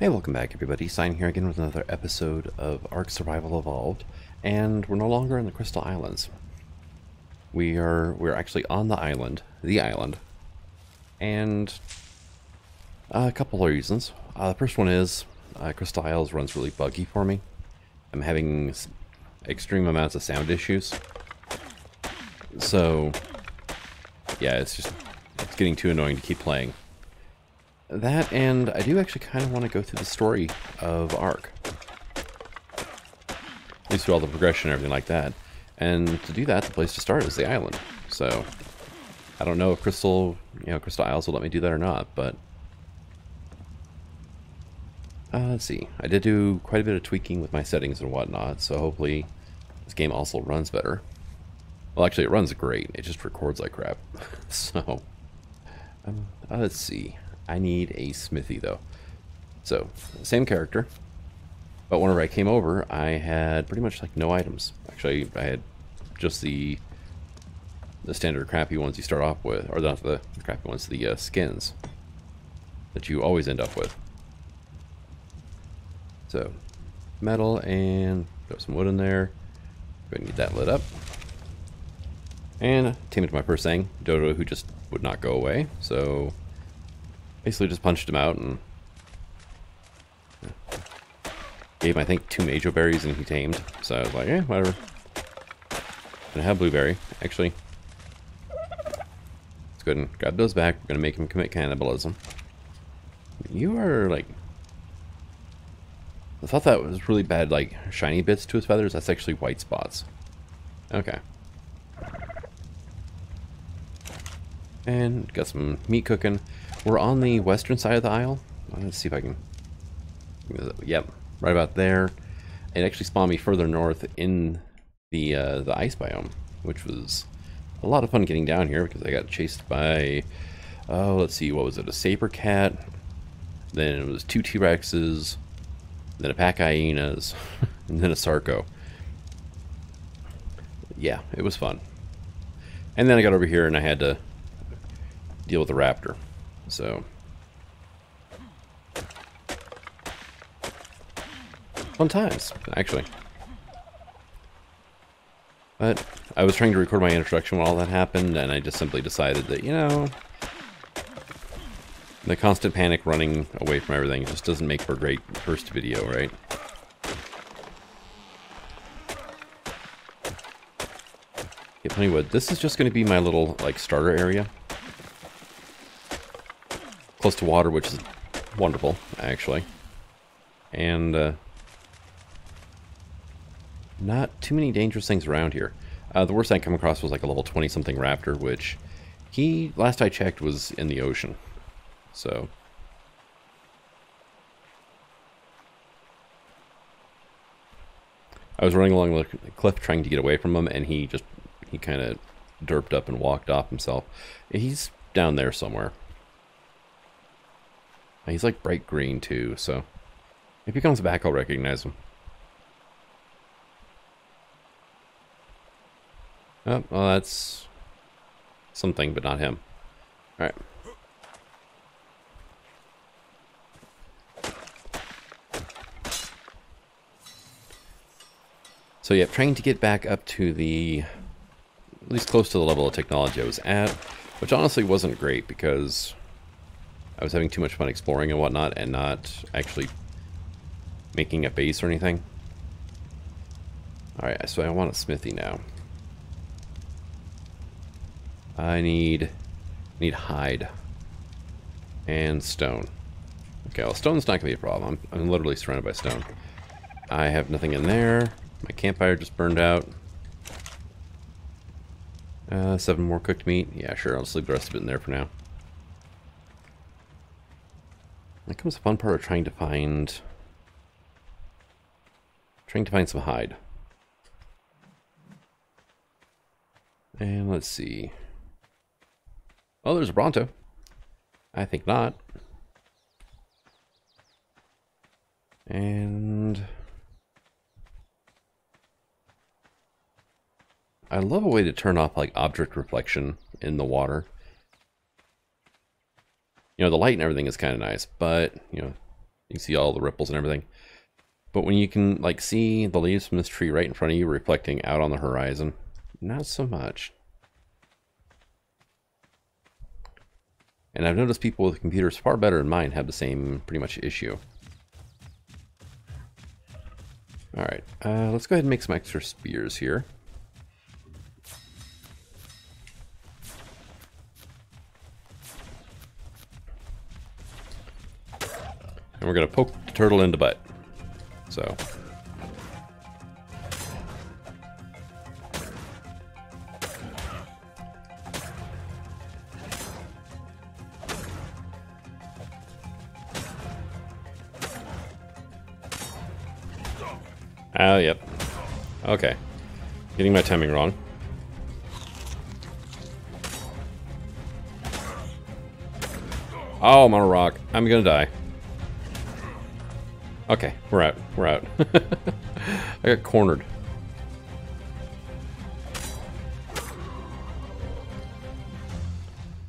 Hey, welcome back everybody. Sign here again with another episode of Ark Survival Evolved, and we're no longer in the Crystal Islands. We are we're actually on the island, the island, and a couple of reasons. Uh, the first one is uh, Crystal Isles runs really buggy for me. I'm having extreme amounts of sound issues, so yeah, it's just it's getting too annoying to keep playing. That, and I do actually kind of want to go through the story of Ark. At least through all the progression and everything like that. And to do that, the place to start is the island. So, I don't know if Crystal, you know, Crystal Isles will let me do that or not, but... Uh, let's see. I did do quite a bit of tweaking with my settings and whatnot, so hopefully this game also runs better. Well, actually, it runs great. It just records like crap. so, um, uh, let's see. I need a smithy though. So, same character. But whenever I came over, I had pretty much like no items. Actually, I had just the the standard crappy ones you start off with, or not the crappy ones, the uh, skins that you always end up with. So, metal and throw some wood in there. Go need that lit up. And team into my first thing, Dodo, who just would not go away. So Basically just punched him out and gave him, I think, two Mejoberries and he tamed. So I was like, eh, whatever. And I have blueberry, actually. Let's go ahead and grab those back. We're gonna make him commit cannibalism. You are like I thought that was really bad, like shiny bits to his feathers. That's actually white spots. Okay. And got some meat cooking. We're on the western side of the isle. Let's see if I can... Yep, right about there. It actually spawned me further north in the uh, the ice biome, which was a lot of fun getting down here because I got chased by, oh, let's see, what was it, a saber cat, then it was two T-Rexes, then a pack of hyenas, and then a Sarco. Yeah, it was fun. And then I got over here and I had to deal with the raptor. So. Fun times, actually. But I was trying to record my introduction when all that happened, and I just simply decided that, you know, the constant panic running away from everything just doesn't make for a great first video, right? Get plenty wood. This is just going to be my little, like, starter area close to water, which is wonderful, actually. And uh, not too many dangerous things around here. Uh, the worst I come across was like a level 20-something raptor, which he, last I checked, was in the ocean. So... I was running along the cliff trying to get away from him, and he just, he kind of derped up and walked off himself. He's down there somewhere. He's like bright green too, so if he comes back, I'll recognize him. Oh, well, that's something, but not him. Alright. So yeah, trying to get back up to the, at least close to the level of technology I was at, which honestly wasn't great because I was having too much fun exploring and whatnot and not actually making a base or anything. Alright, so I want a smithy now. I need need hide and stone. Okay, well stone's not gonna be a problem. I'm, I'm literally surrounded by stone. I have nothing in there. My campfire just burned out. Uh, seven more cooked meat. Yeah, sure, I'll leave the rest of it in there for now. That comes the fun part of trying to find... Trying to find some hide. And let's see. Oh, there's a Bronto. I think not. And... I love a way to turn off like object reflection in the water you know, the light and everything is kind of nice, but, you know, You see all the ripples and everything. But when you can like see the leaves from this tree right in front of you reflecting out on the horizon, not so much. And I've noticed people with computers far better than mine have the same pretty much issue. Alright, uh, let's go ahead and make some extra spears here. And we're going to poke the turtle in the butt. So. Oh, uh, yep. Okay. Getting my timing wrong. Oh, I'm on a rock. I'm gonna die. Okay, we're out. We're out. I got cornered.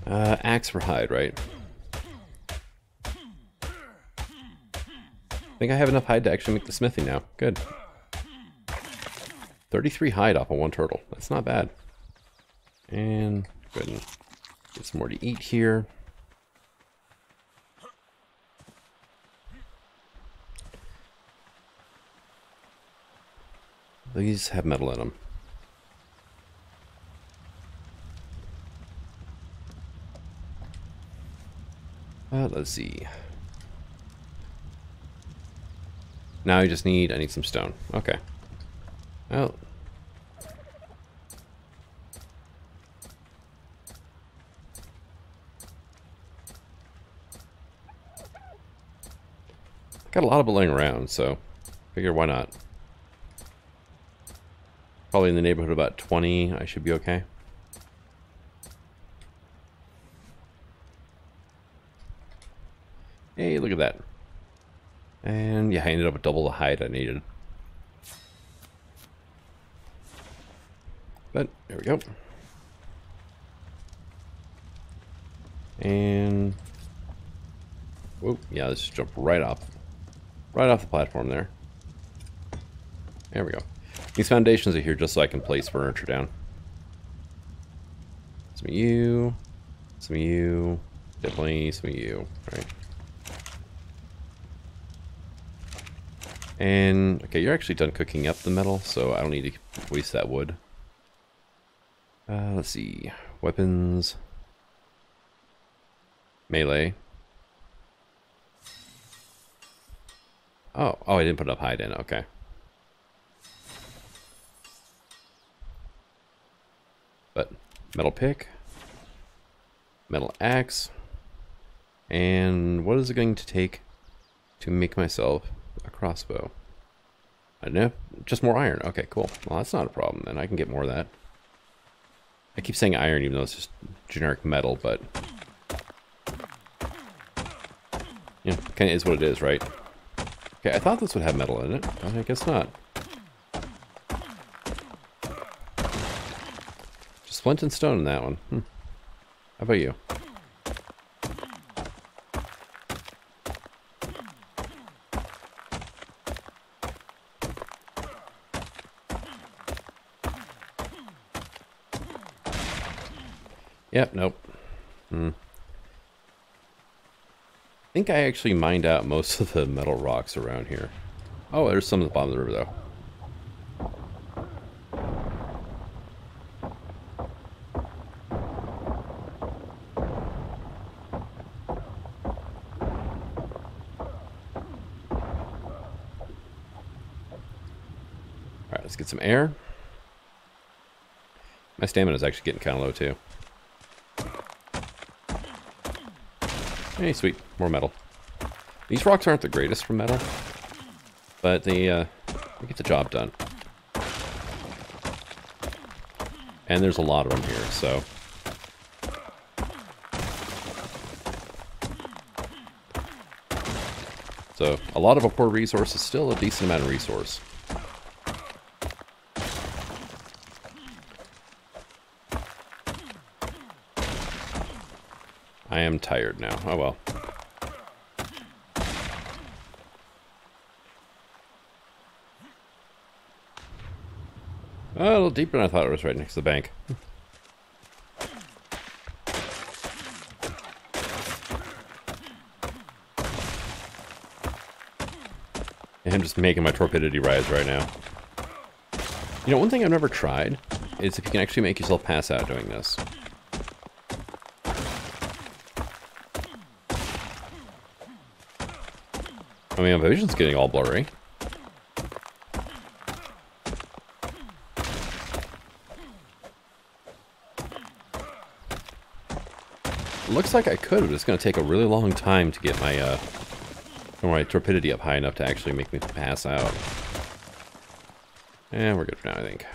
Uh, axe for hide, right? I think I have enough hide to actually make the smithy now. Good. 33 hide off of one turtle. That's not bad. And go ahead and get some more to eat here. These have metal in them. Uh, let's see. Now I just need, I need some stone. Okay. Well. Got a lot of it laying around, so figure why not. Probably in the neighborhood of about 20, I should be okay. Hey, look at that. And yeah, I ended up with double the height I needed. But, there we go. And... Whoa, yeah, let's jump right off. Right off the platform there. There we go. These foundations are here just so I can place furniture down. Some of you. Some of you. Definitely some of you. Right. And, okay, you're actually done cooking up the metal, so I don't need to waste that wood. Uh, let's see. Weapons. Melee. Oh, oh, I didn't put up hide in. Okay. But metal pick, metal axe, and what is it going to take to make myself a crossbow? I know, just more iron. Okay, cool. Well, that's not a problem then. I can get more of that. I keep saying iron even though it's just generic metal, but... Yeah, kind of is what it is, right? Okay, I thought this would have metal in it, I guess not. Flint and stone in that one. Hmm. How about you? Yep, nope. Hmm. I think I actually mined out most of the metal rocks around here. Oh, there's some at the bottom of the river, though. some air. My stamina is actually getting kind of low too. Hey, sweet. More metal. These rocks aren't the greatest for metal, but they, uh, they get the job done. And there's a lot of them here, so... So, a lot of a poor resource is still a decent amount of resource. I am tired now. Oh well. A little deeper than I thought it was right next to the bank. I'm just making my torpidity rise right now. You know, one thing I've never tried is if you can actually make yourself pass out doing this. I mean, my vision's getting all blurry. Looks like I could, but it's going to take a really long time to get my, uh, my torpidity up high enough to actually make me pass out. And we're good for now, I think.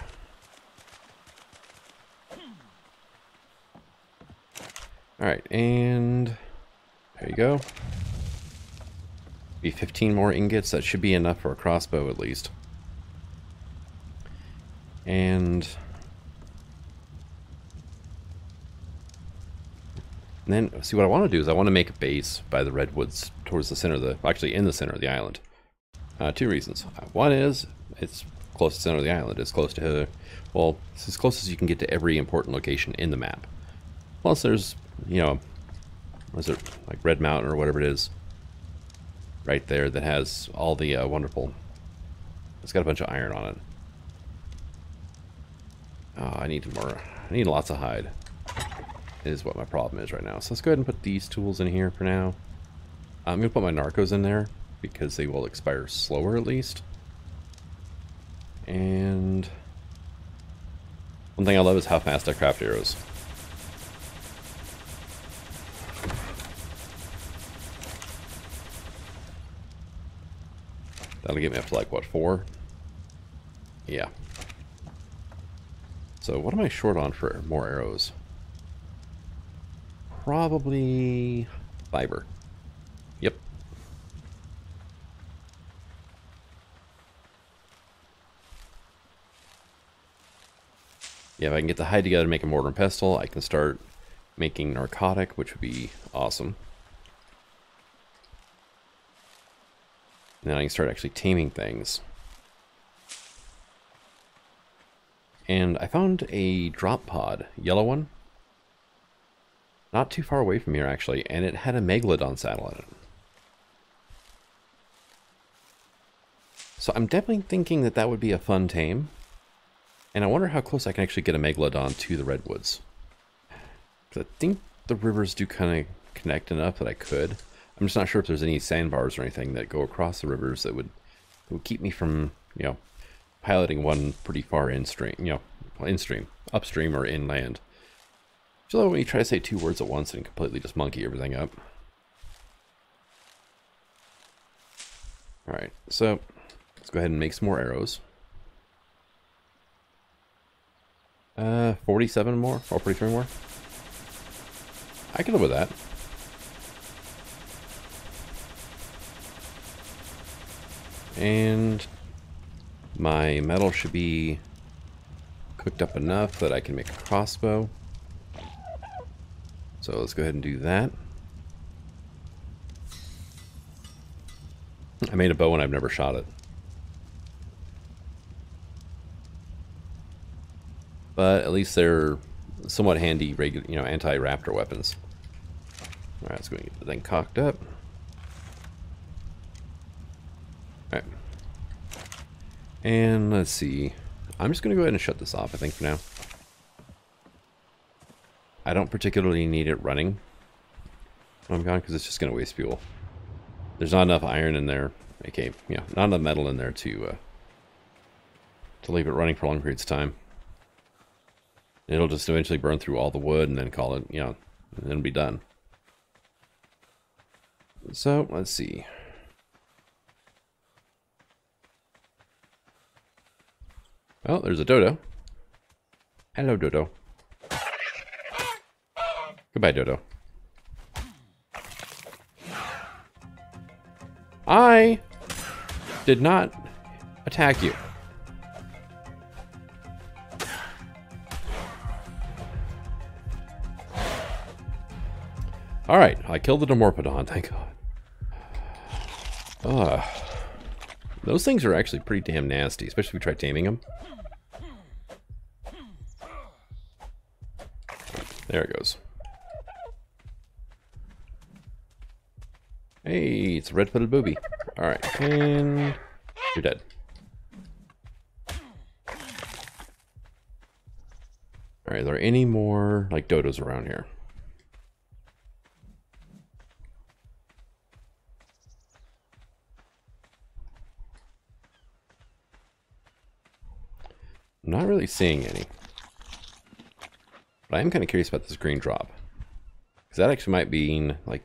Alright, and there you go. Be 15 more ingots. That should be enough for a crossbow at least. And then, see, what I want to do is I want to make a base by the redwoods towards the center of the, actually in the center of the island. Uh, two reasons. One is, it's close to the center of the island. It's close to, well, it's as close as you can get to every important location in the map. Plus, there's, you know, was it like Red Mountain or whatever it is, right there that has all the uh, wonderful, it's got a bunch of iron on it. Oh, I need more, I need lots of hide is what my problem is right now. So let's go ahead and put these tools in here for now. I'm going to put my narcos in there because they will expire slower at least. And one thing I love is how fast I craft arrows. That'll get me up to like, what, four? Yeah. So what am I short on for more arrows? probably fiber. Yep. Yeah, if I can get the hide together to make a mortar and pestle, I can start making narcotic, which would be awesome. And then I can start actually taming things. And I found a drop pod, yellow one. Not too far away from here, actually, and it had a Megalodon saddle in it. So I'm definitely thinking that that would be a fun tame. And I wonder how close I can actually get a Megalodon to the Redwoods. Because I think the rivers do kind of connect enough that I could. I'm just not sure if there's any sandbars or anything that go across the rivers that would, that would keep me from, you know, piloting one pretty far instream, you know, instream, upstream or inland. So when you try to say two words at once and completely just monkey everything up. Alright, so let's go ahead and make some more arrows. Uh, 47 more? Or 43 more? I can live with that. And my metal should be cooked up enough that I can make a crossbow. So let's go ahead and do that. I made a bow and I've never shot it. But at least they're somewhat handy, regular, you know, anti-raptor weapons. All right, let's go get the thing cocked up. All right. And let's see. I'm just going to go ahead and shut this off, I think, for now. I don't particularly need it running when I'm gone because it's just going to waste fuel. There's not enough iron in there, Okay, know, not enough metal in there to uh, to leave it running for long periods of time. It'll just eventually burn through all the wood and then call it, you know, and then be done. So, let's see. Oh, there's a dodo. Hello, dodo. Goodbye, Dodo. I did not attack you. Alright, I killed the Dimorphodon, thank god. Ugh. Those things are actually pretty damn nasty, especially if we try taming them. There it goes. Hey, it's a red-footed booby. Alright, and you're dead. Alright, are there any more, like, dodos around here? I'm not really seeing any. But I am kind of curious about this green drop. Because that actually might be, like...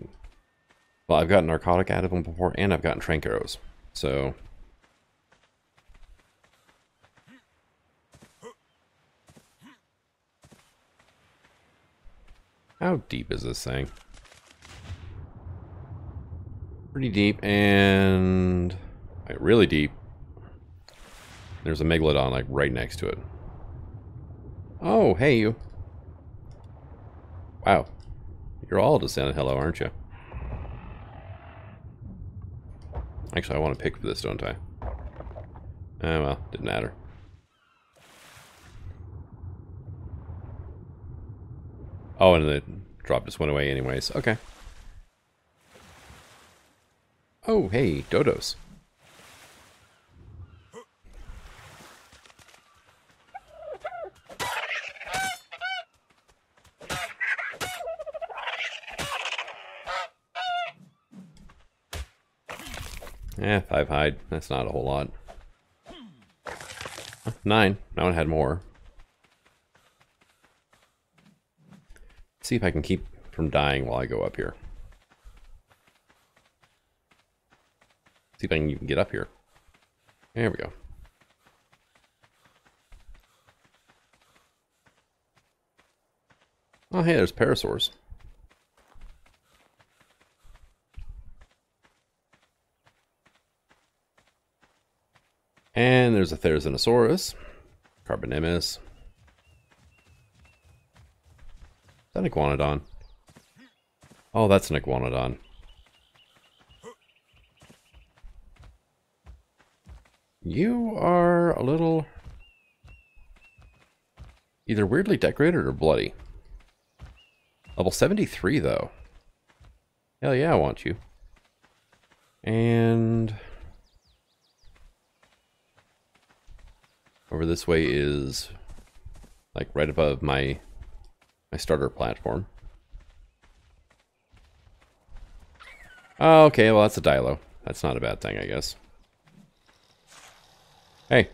Well, I've gotten narcotic out of them before, and I've gotten trank arrows. So... How deep is this thing? Pretty deep, and... Really deep. There's a Megalodon, like, right next to it. Oh, hey, you. Wow. You're all just saying hello, aren't you? Actually, I want to pick for this, don't I? Oh, well, didn't matter. Oh, and the drop just went away anyways. Okay. Oh, hey, dodos. Yeah, five hide. That's not a whole lot. Nine. That one had more. see if I can keep from dying while I go up here. See if I can even get up here. There we go. Oh, hey, there's parasaurs. And there's a Therizinosaurus, Carbonemys. Is that an Iguanodon? Oh, that's an Iguanodon. You are a little... Either weirdly decorated or bloody. Level 73, though. Hell yeah, I want you. And... Over this way is like right above my my starter platform. Oh, okay, well that's a Dilo. That's not a bad thing, I guess. Hey.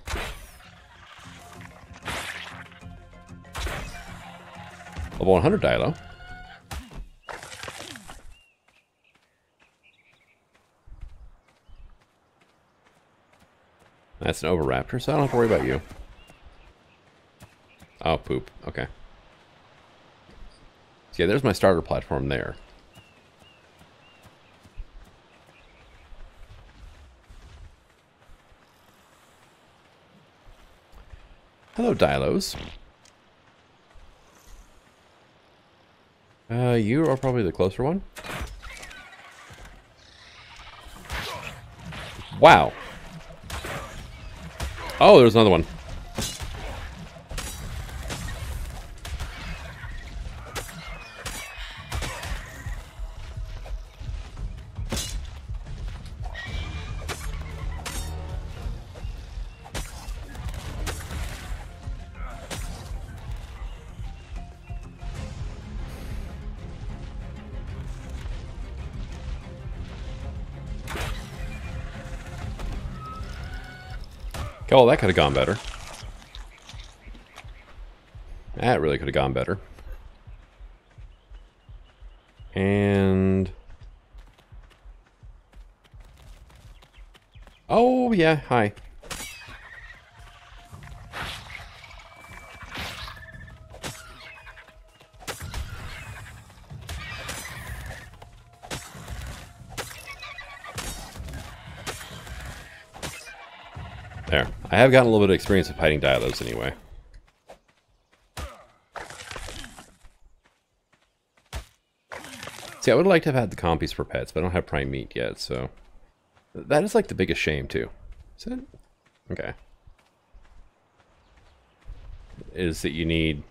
Level 100 Dilo. That's an Oviraptor, so I don't have to worry about you. Oh, poop. Okay. So yeah, there's my starter platform there. Hello, Dilos. Uh, you are probably the closer one. Wow. Oh, there's another one. Oh, that could have gone better. That really could have gone better. And... Oh, yeah, hi. I have gotten a little bit of experience of fighting Dilos anyway. See, I would like to have had the compies for pets, but I don't have prime meat yet, so... That is like the biggest shame, too. Is it? Okay. Is that you need...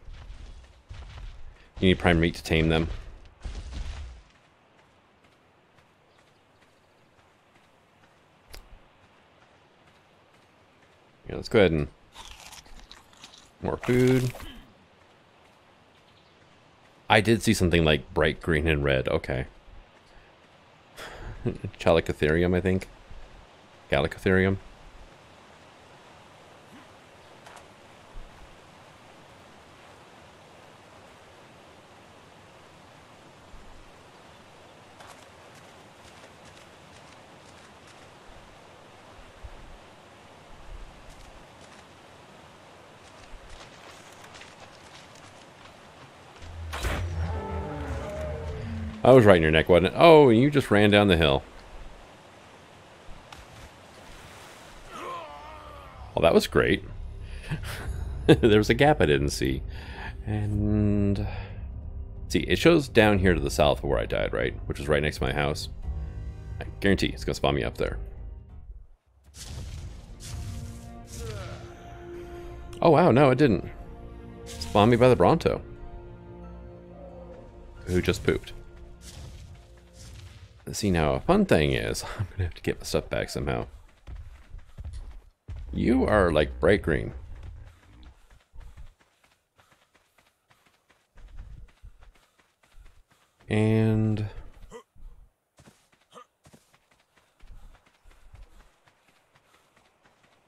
You need prime meat to tame them. Yeah, let's go ahead and more food. I did see something like bright green and red. Okay. Chalicotherium, I think. Gallicotherium. I was right in your neck, wasn't it? Oh, you just ran down the hill. Well, that was great. there was a gap I didn't see. And... See, it shows down here to the south of where I died, right? Which is right next to my house. I guarantee it's going to spawn me up there. Oh, wow, no, it didn't. Spawn me by the Bronto. Who just pooped. See, now, a fun thing is, I'm to have to get my stuff back somehow. You are like bright green. And...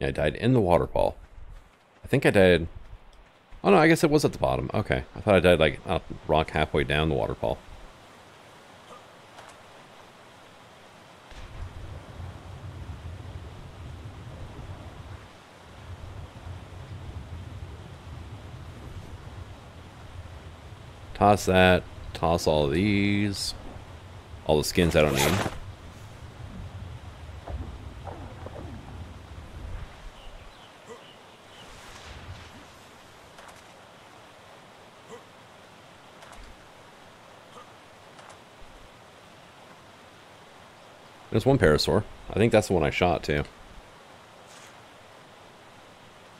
Yeah, I died in the waterfall. I think I died... Oh no, I guess it was at the bottom. Okay. I thought I died like a rock halfway down the waterfall. Toss that. Toss all these. All the skins I don't need. There's one parasaur. I think that's the one I shot too.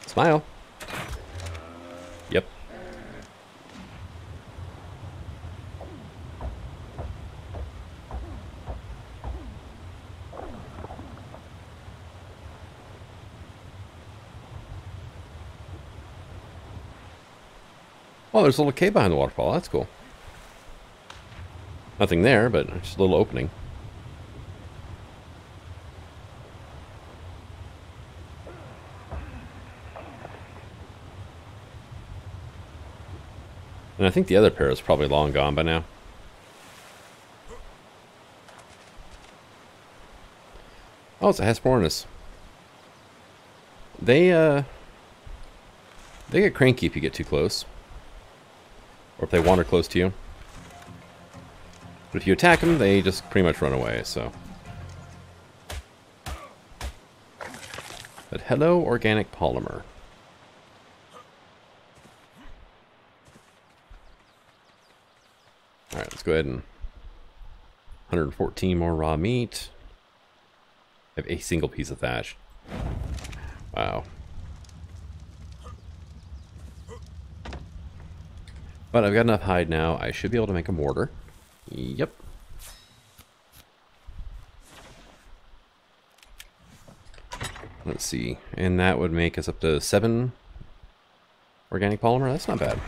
Smile. Yep. Oh, there's a little cave behind the waterfall. That's cool. Nothing there, but just a little opening. And I think the other pair is probably long gone by now. Oh, it's a Hesperornis. They, uh... They get cranky if you get too close. Or if they wander close to you. But if you attack them, they just pretty much run away, so... But hello, organic polymer. Alright, let's go ahead and... 114 more raw meat. I have a single piece of thatch. Wow. But I've got enough hide now. I should be able to make a mortar. Yep. Let's see. And that would make us up to seven organic polymer. That's not bad.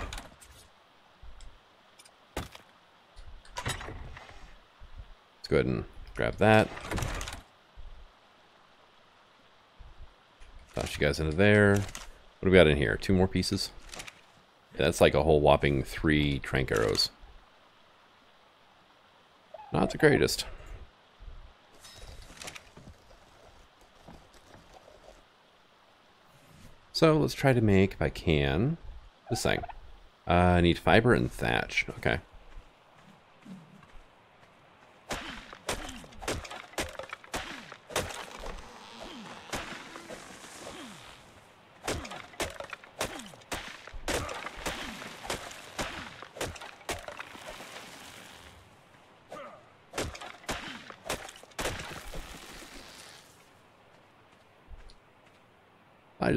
Let's go ahead and grab that. Toss you guys into there. What do we got in here? Two more pieces? That's like a whole whopping three trank arrows. Not the greatest. So let's try to make, if I can, this thing. Uh, I need fiber and thatch. Okay.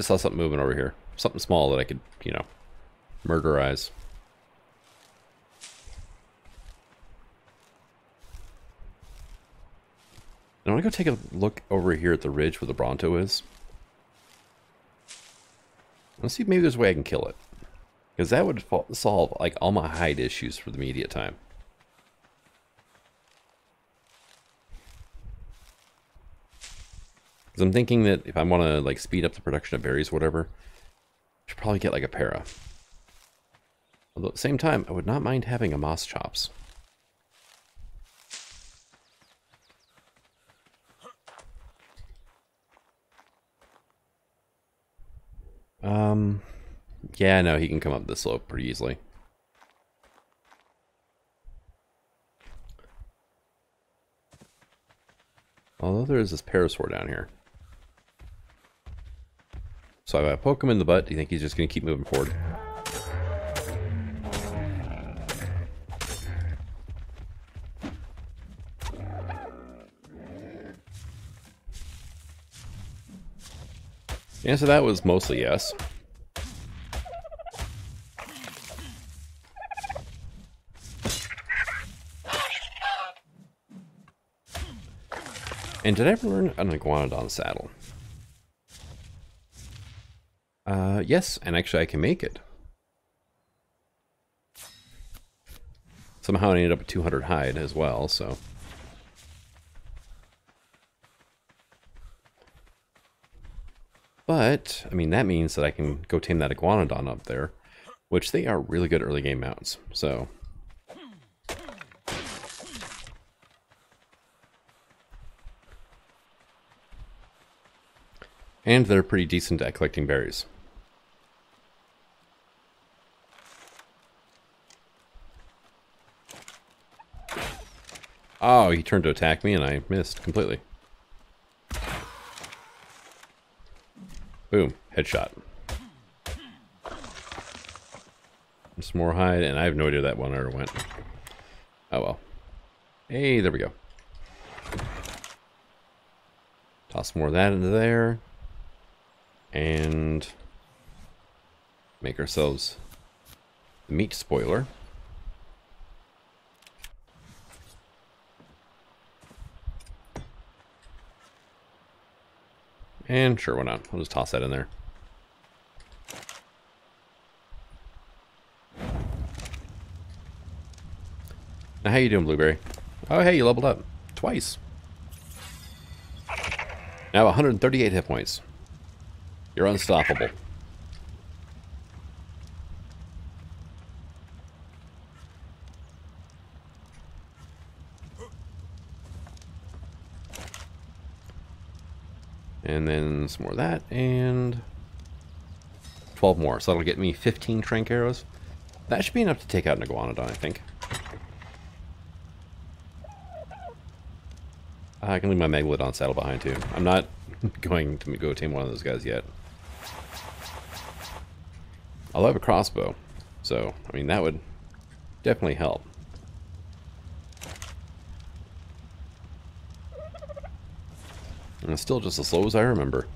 just saw something moving over here. Something small that I could, you know, murderize. I want to go take a look over here at the ridge where the Bronto is. Let's see if maybe there's a way I can kill it. Because that would solve like all my hide issues for the immediate time. Because I'm thinking that if I want to like speed up the production of berries or whatever, I should probably get like a para. Although at the same time, I would not mind having a Moschops. Um, yeah, no, he can come up this slope pretty easily. Although there is this parasaur down here. So if I poke him in the butt, do you think he's just going to keep moving forward? The answer to that was mostly yes. And did I ever learn an iguanodon saddle? Uh, yes, and actually I can make it. Somehow I ended up at 200 hide as well, so... But, I mean, that means that I can go tame that Iguanodon up there, which they are really good early game mounts, so... And they're pretty decent at collecting berries. Oh, he turned to attack me and I missed completely. Boom. Headshot. Some more hide, and I have no idea that one ever went. Oh well. Hey, there we go. Toss more of that into there. And make ourselves the meat spoiler. And sure, why not? I'll just toss that in there. Now, how you doing, Blueberry? Oh, hey, you leveled up. Twice. Now 138 hit points. You're unstoppable. And then some more of that, and 12 more. So that'll get me 15 Trank arrows. That should be enough to take out an Iguanodon, I think. I can leave my Megalodon saddle behind too. I'm not going to go tame one of those guys yet. I'll have a crossbow, so, I mean, that would definitely help. And it's still just as slow as I remember.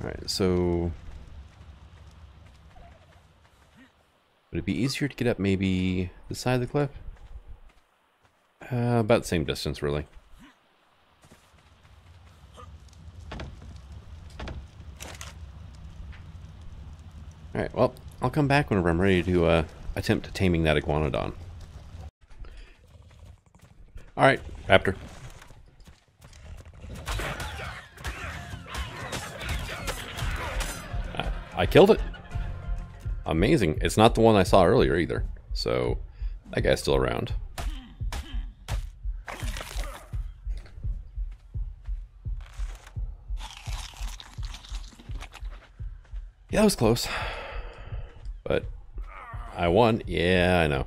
Alright, so... Would it be easier to get up maybe the side of the cliff? Uh, about the same distance, really. Alright, well, I'll come back whenever I'm ready to uh, attempt taming that iguanodon. Alright, Raptor. I killed it. Amazing. It's not the one I saw earlier either. So, that guy's still around. Yeah, that was close. But I won. Yeah, I know.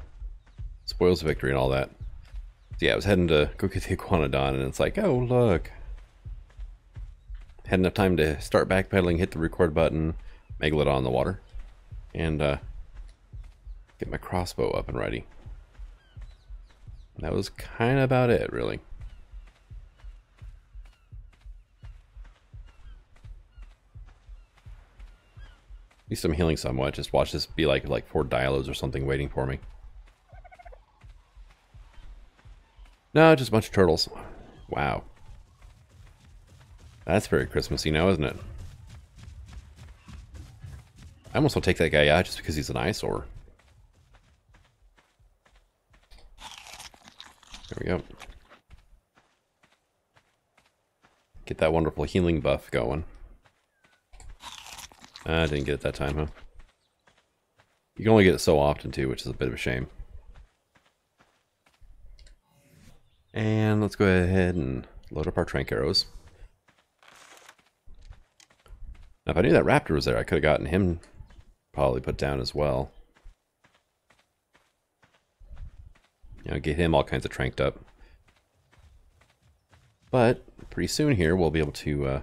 Spoils victory and all that. So yeah, I was heading to go get the Iguanodon, and it's like, oh, look. Had enough time to start backpedaling, hit the record button, Megalodon on the water, and uh, get my crossbow up and ready. That was kind of about it, really. At least I'm healing somewhat. Just watch this be like like four Dilos or something waiting for me. No, just a bunch of turtles. Wow. That's very Christmassy now, isn't it? I almost want to take that guy out just because he's an eyesore. There we go. Get that wonderful healing buff going. I didn't get it that time, huh? You can only get it so often, too, which is a bit of a shame. And let's go ahead and load up our trank arrows. Now, if I knew that raptor was there, I could have gotten him probably put down as well. You know, get him all kinds of tranked up. But pretty soon here, we'll be able to uh,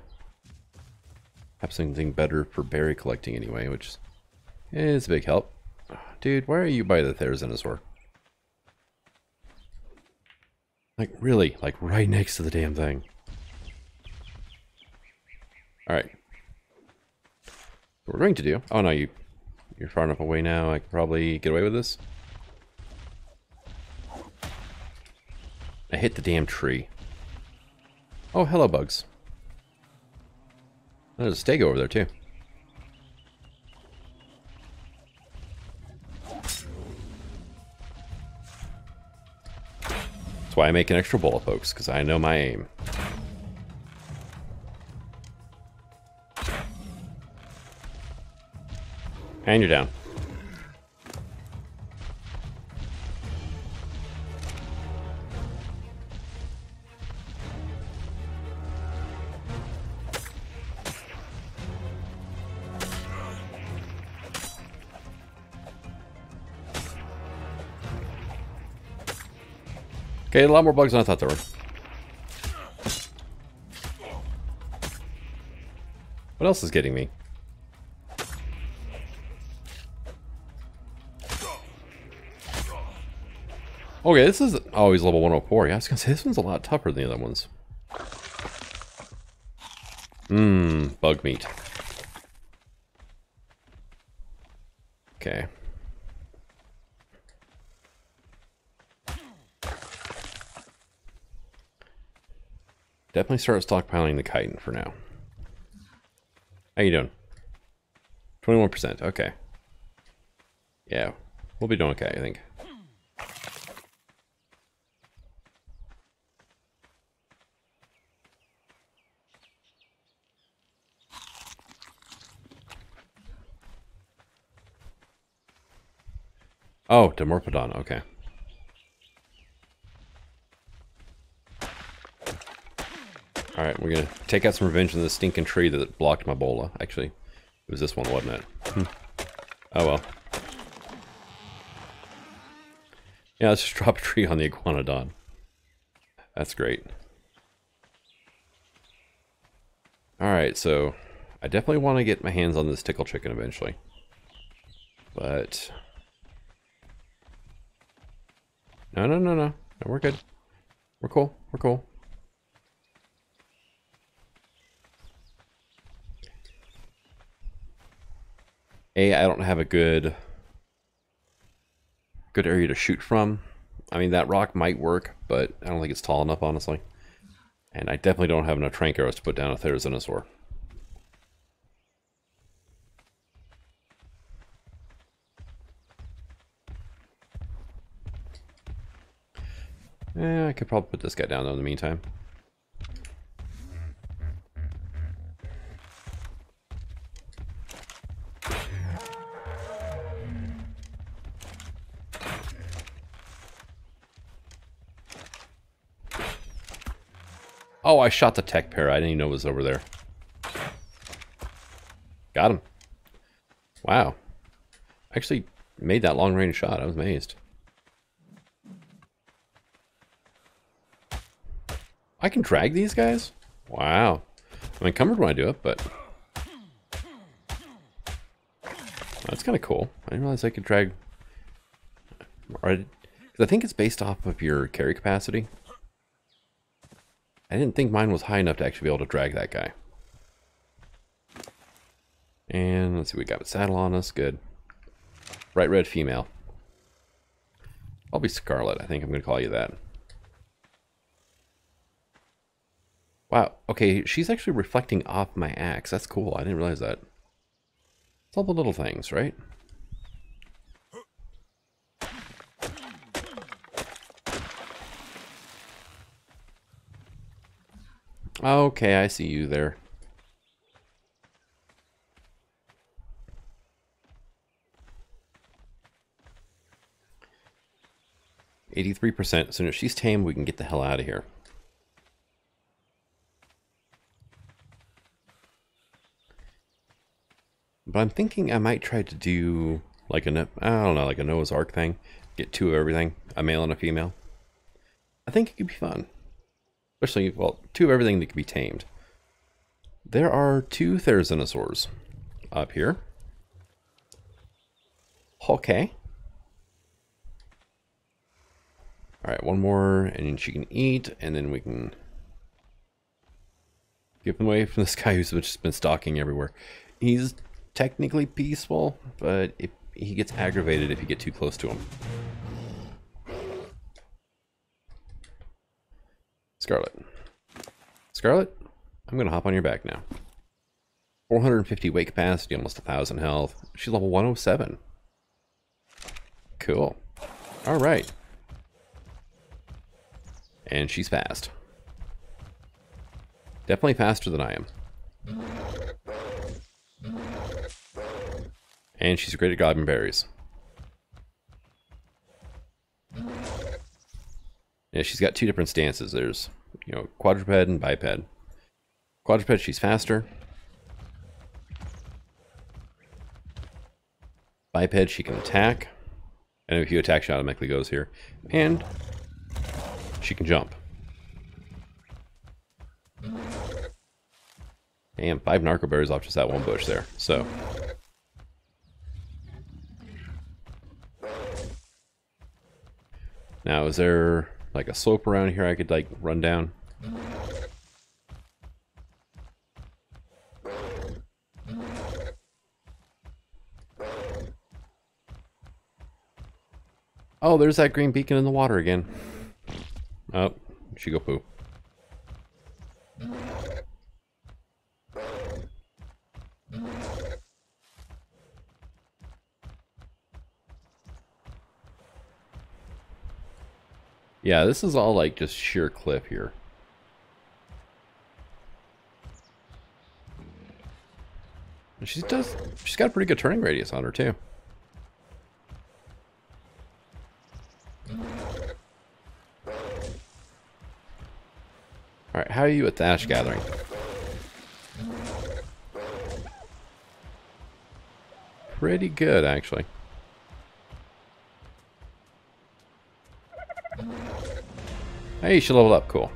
have something better for berry collecting anyway, which is a big help. Dude, why are you by the Therizinosaur? Like, really? Like, right next to the damn thing. Alright. What we're going to do... Oh, no, you, you're far enough away now. I can probably get away with this. I hit the damn tree. Oh, hello, bugs. There's a stego over there, too. That's why I make an extra bullet, folks, because I know my aim. And you're down. Okay, a lot more bugs than I thought there were. What else is getting me? Okay, this is always level 104. Yeah, I was gonna say, this one's a lot tougher than the other ones. Mmm, bug meat. Okay. Definitely start stockpiling the chitin for now. How you doing? 21%, okay. Yeah, we'll be doing okay, I think. Oh, Dimorphodon, okay. Alright, we're gonna take out some revenge on the stinking tree that blocked my bola. Actually, it was this one, wasn't it? Hmm. Oh well. Yeah, let's just drop a tree on the Iguanodon. That's great. Alright, so I definitely want to get my hands on this tickle chicken eventually. But... No, no, no, no. No, we're good. We're cool. We're cool. A, I don't have a good good area to shoot from. I mean, that rock might work, but I don't think it's tall enough, honestly. And I definitely don't have enough trank arrows to put down a Therizinosaur. Eh, I could probably put this guy down though in the meantime. Oh, I shot the tech pair. I didn't even know it was over there. Got him. Wow. Actually made that long range shot. I was amazed. I can drag these guys? Wow. I'm encumbered when I do it, but... That's kind of cool. I didn't realize I could drag... I think it's based off of your carry capacity. I didn't think mine was high enough to actually be able to drag that guy. And let's see, we got a saddle on us. Good. Bright red female. I'll be Scarlet. I think I'm going to call you that. Wow. Okay, she's actually reflecting off my axe. That's cool. I didn't realize that. It's all the little things, right? Okay, I see you there. Eighty-three percent. As soon as she's tame, we can get the hell out of here. But I'm thinking I might try to do like a, I don't know, like a Noah's Ark thing. Get two of everything, a male and a female. I think it could be fun. Especially, well, two of everything that can be tamed. There are two Therizinosaurs up here. Okay. Alright, one more, and then she can eat, and then we can him away from this guy who's just been stalking everywhere. He's technically peaceful, but he gets aggravated if you get too close to him. Scarlet. Scarlet, I'm going to hop on your back now. 450 weight capacity, almost 1,000 health. She's level 107. Cool. All right. And she's fast. Definitely faster than I am. And she's great at grabbing berries. Yeah, she's got two different stances. There's, you know, quadruped and biped. Quadruped, she's faster. Biped, she can attack. And if you attack, she automatically goes here. And she can jump. Damn, five narco berries off just that one bush there. So, Now, is there like a slope around here I could like run down? Oh, there's that green beacon in the water again. Oh, she go poo. Yeah, this is all like just sheer cliff here. She does. She's got a pretty good turning radius on her too. All right, how are you at the ash gathering? Pretty good, actually. Hey, she leveled up. Cool.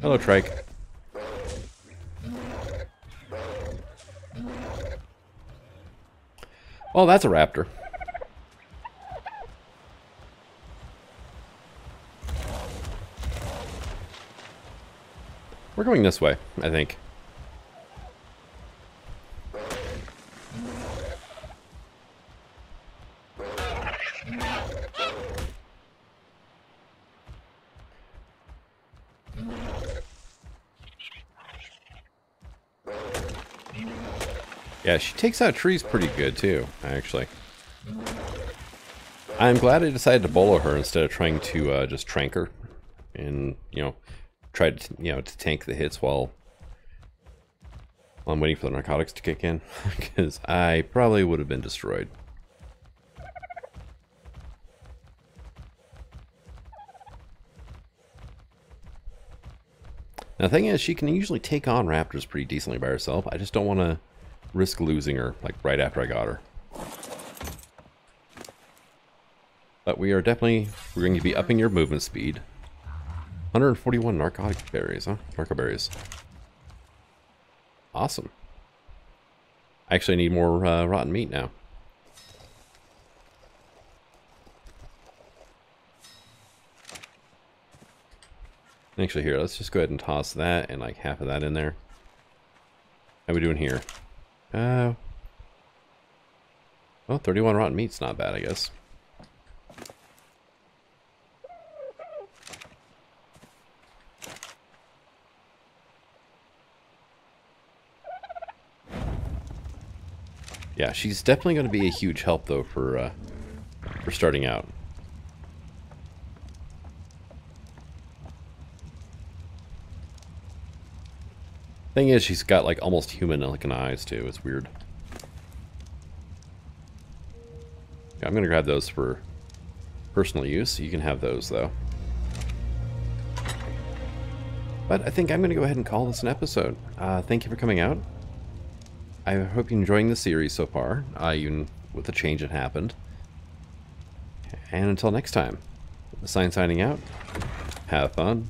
Hello, Trike. Well, that's a raptor. We're going this way, I think. Yeah, she takes out trees pretty good too, actually. I'm glad I decided to bola her instead of trying to uh, just trank her. And, you know, try to, you know, to tank the hits while, while I'm waiting for the narcotics to kick in. Because I probably would have been destroyed. Now, the thing is, she can usually take on raptors pretty decently by herself. I just don't want to risk losing her, like, right after I got her. But we are definitely, we're going to be upping your movement speed. 141 narcotic berries, huh? Narco berries. Awesome. I actually need more uh, rotten meat now. Actually, here, let's just go ahead and toss that and like half of that in there. How we doing here? Uh, Oh, 31 rotten meat's not bad, I guess. Yeah, she's definitely going to be a huge help, though, for, uh, for starting out. Thing is, she's got, like, almost human-looking eyes, too. It's weird. Yeah, I'm to grab those for personal use. You can have those, though. But I think I'm to go ahead and call this an episode. Uh, thank you for coming out. I hope you're enjoying the series so far, uh, even with the change that happened. And until next time, sign signing out. Have fun.